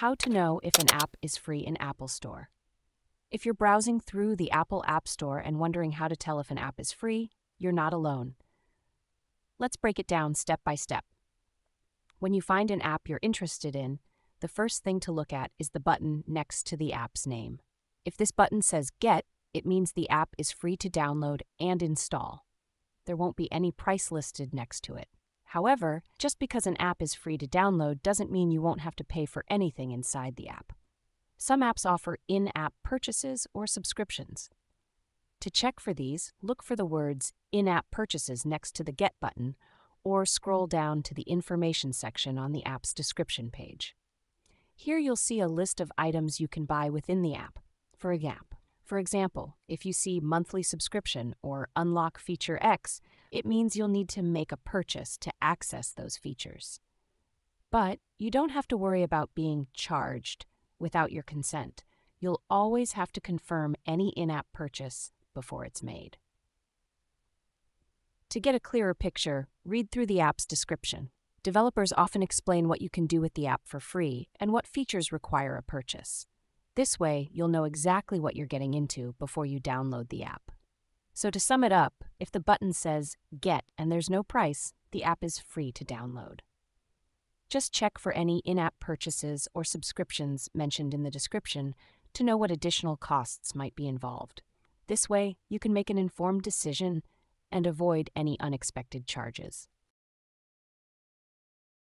how to know if an app is free in Apple Store. If you're browsing through the Apple App Store and wondering how to tell if an app is free, you're not alone. Let's break it down step by step. When you find an app you're interested in, the first thing to look at is the button next to the app's name. If this button says Get, it means the app is free to download and install. There won't be any price listed next to it. However, just because an app is free to download doesn't mean you won't have to pay for anything inside the app. Some apps offer in app purchases or subscriptions. To check for these, look for the words in app purchases next to the Get button or scroll down to the information section on the app's description page. Here you'll see a list of items you can buy within the app for a app. For example, if you see monthly subscription or unlock feature X, it means you'll need to make a purchase to access those features. But you don't have to worry about being charged without your consent. You'll always have to confirm any in app purchase before it's made. To get a clearer picture, read through the app's description. Developers often explain what you can do with the app for free and what features require a purchase. This way, you'll know exactly what you're getting into before you download the app. So, to sum it up, if the button says Get and there's no price, the app is free to download. Just check for any in app purchases or subscriptions mentioned in the description to know what additional costs might be involved. This way, you can make an informed decision and avoid any unexpected charges.